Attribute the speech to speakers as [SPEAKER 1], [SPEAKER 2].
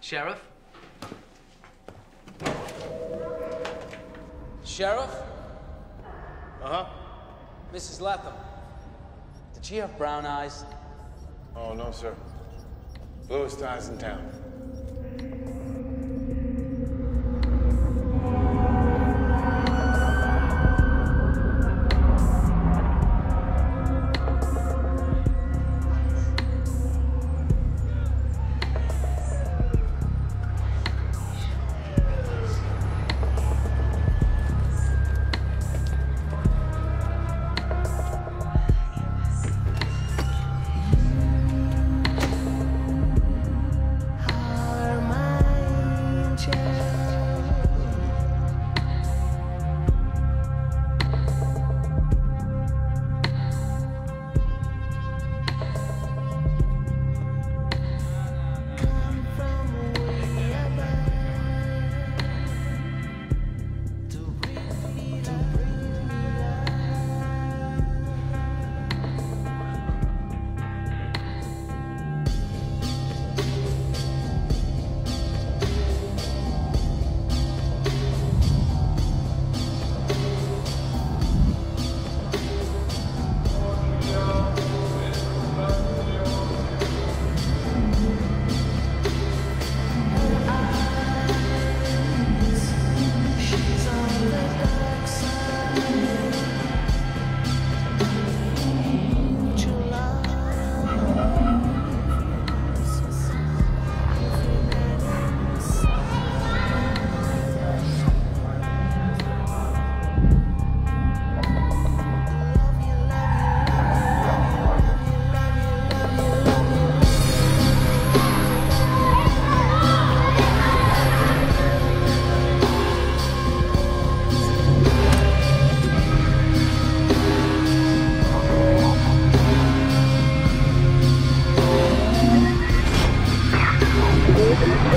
[SPEAKER 1] Sheriff? Sheriff?
[SPEAKER 2] Uh huh.
[SPEAKER 1] Mrs. Latham. Did she have brown eyes?
[SPEAKER 2] Oh, no, sir. Bluest eyes in town. changes. Soldier.